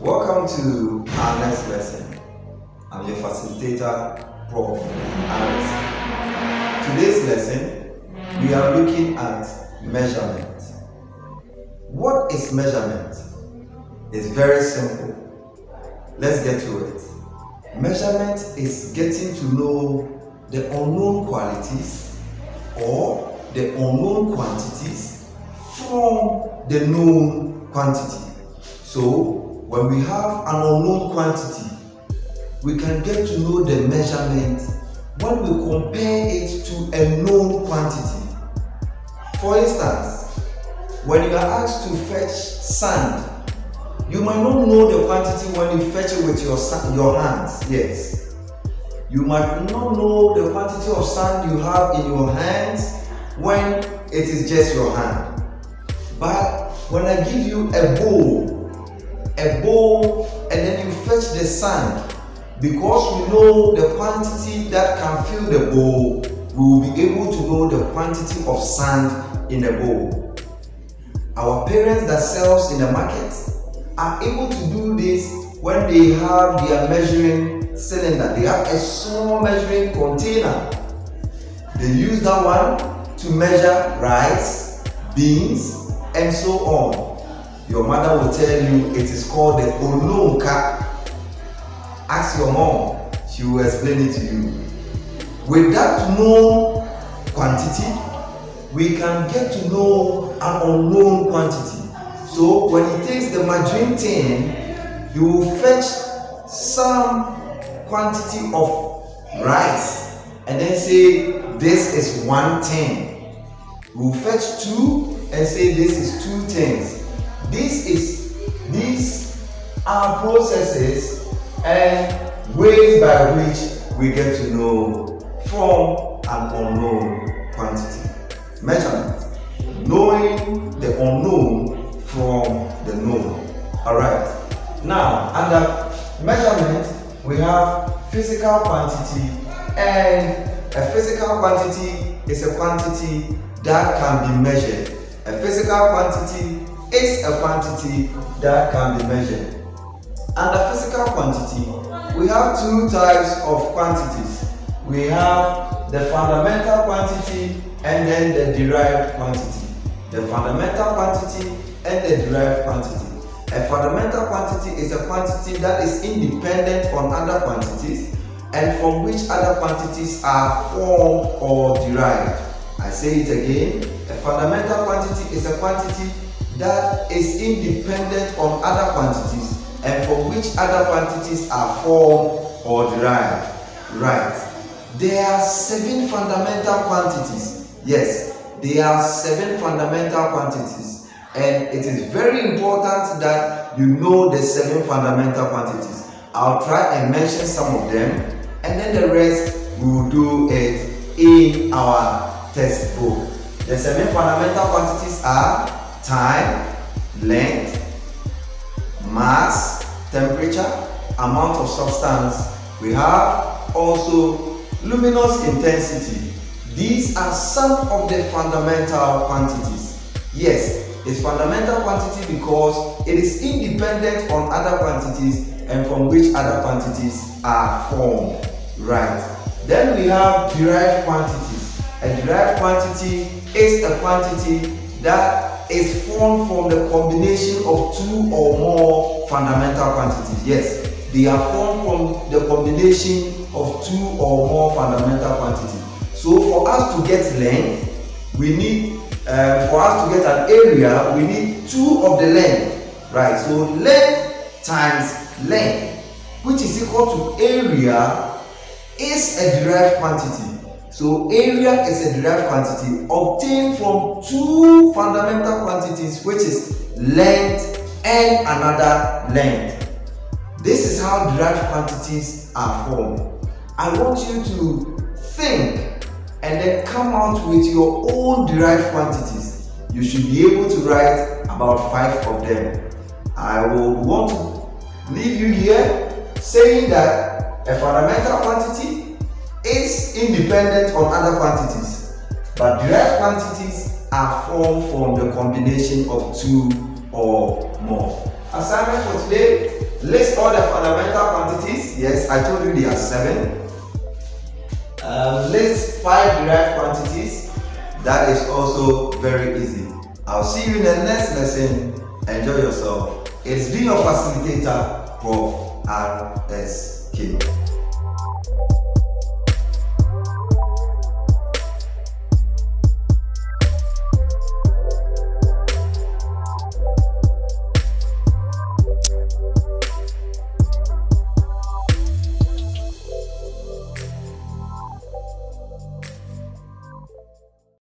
Welcome to our next lesson. I'm your facilitator, Prof. Alex. Today's lesson, we are looking at measurement. What is measurement? It's very simple. Let's get to it. Measurement is getting to know the unknown qualities or the unknown quantities from the known quantity. So, when we have an unknown quantity, we can get to know the measurement when we compare it to a known quantity. For instance, when you are asked to fetch sand, you might not know the quantity when you fetch it with your, your hands. Yes. You might not know the quantity of sand you have in your hands when it is just your hand. But when I give you a bowl a bowl and then you fetch the sand. Because we know the quantity that can fill the bowl we will be able to know the quantity of sand in the bowl. Our parents that sells in the market are able to do this when they have their measuring cylinder. They have a small measuring container. They use that one to measure rice beans and so on your mother will tell you it is called the olonka ask your mom. She will explain it to you. With that known quantity we can get to know an unknown quantity. So when he takes the margarine tin he will fetch some quantity of rice and then say this is one tin. He will fetch two and say this is two tins this is these are processes and ways by which we get to know from an unknown quantity. Measurement. Knowing the unknown from the known. Alright. Now, under measurement, we have physical quantity and a physical quantity is a quantity that can be measured. A physical quantity is a quantity that can be measured. Under physical quantity, we have two types of quantities. We have the fundamental quantity and then the derived quantity. The fundamental quantity and the derived quantity. A fundamental quantity is a quantity that is independent on other quantities and from which other quantities are formed or derived. I say it again. A fundamental quantity is a quantity that is independent on other quantities and from which other quantities are formed or derived. Right. There are seven fundamental quantities. Yes, there are seven fundamental quantities. And it is very important that you know the seven fundamental quantities. I'll try and mention some of them and then the rest we will do it in our textbook. The seven fundamental quantities are time, length, mass, temperature, amount of substance. We have also luminous intensity. These are some of the fundamental quantities. Yes, it's fundamental quantity because it is independent on other quantities and from which other quantities are formed. Right. Then we have derived quantities. A derived quantity is a quantity that is formed from the combination of two or more fundamental quantities. Yes, they are formed from the combination of two or more fundamental quantities. So for us to get length, we need, uh, for us to get an area, we need two of the length, right? So length times length, which is equal to area, is a derived quantity. So area is a derived quantity obtained from two fundamental quantities which is length and another length. This is how derived quantities are formed. I want you to think and then come out with your own derived quantities. You should be able to write about five of them. I will want to leave you here saying that a fundamental quantity is independent on other quantities, but derived quantities are formed from the combination of two or more. Assignment for today List all the fundamental quantities. Yes, I told you there are seven. Um, list five derived quantities. That is also very easy. I'll see you in the next lesson. Enjoy yourself. It's been your facilitator, Prof. R.S.K.